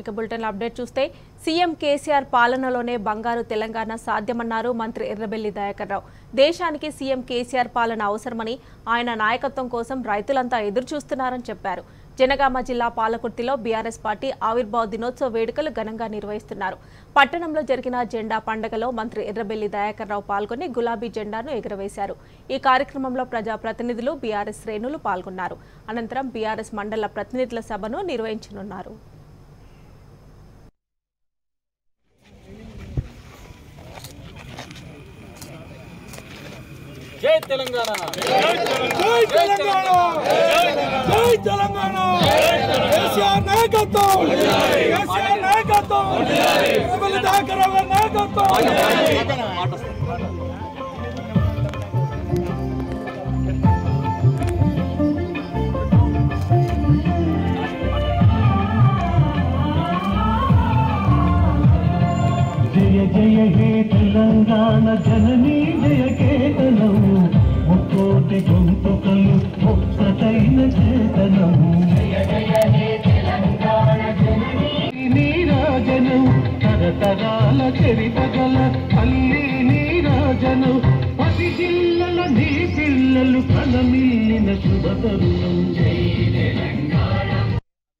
ఇక bulletin update చూస్తే CM KCR పాలనలోనే బంగారు తెలంగాణ సాధ్యమన్నారు మంత్రి ఎర్రబెల్లి దయాకర్ రావు దేశానికి సీఎం కేసీఆర్ పాలన అవసరమని ఆయన నాయకత్వం కోసం రైతులంతా ఎదురు చూస్తున్నారని చెప్పారు. జనగామ జిల్లా పాలకుర్తిలో బీఆర్ఎస్ పార్టీ ఆవిర్భావ దినోత్సవ వేడుకలు ఘనంగా నిర్వహిస్తున్నారు. పట్టణంలో జరిగిన జెండా పండుగలో మంత్రి ఎర్రబెల్లి దయాకర్ రావు పాల్గొని గులాబీ జెండాను ఎగురవేశారు. ఈ కార్యక్రమంలో ప్రజాప్రతినిధులు బీఆర్ఎస్ శ్రేణులు పాల్గొన్నారు. అనంతరం బీఆర్ఎస్ మండల ప్రతినిధుల సభను నిర్వహించనున్నారు. జై తెలంగాణ. జై తెలంగాణ. జై తెలంగాణ. కేసీఆర్ నాయకత్వం. కేసీఆర్ నాయకత్వం. నాయకత్వం. జయ జయ హే తెలంగాణ జననీ ఒక్కోటి ఒక్కటైన చేతనము. నీరాజను తరతరాల చరితగల తల్లి నీరాజను పది జిల్లల నీ పిల్లలు కలమిల్లిన శుభతరుణం జై తెలంగాణ